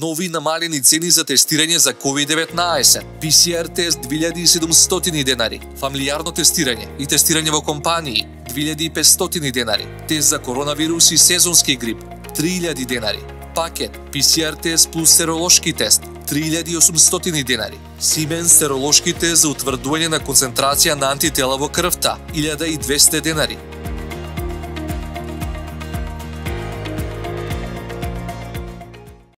нови намалени цени за тестирање за COVID-19, PCR тест 2700 денари, фамилиарно тестирање и тестирање во компании 2500 денари, тест за коронавирус и сезонски грип 3000 денари, пакет PCR тест плюс серолошки тест 3800 денари. Симен серолошки тест за утврдување на концентрација на антитела во крвта 1200 денари.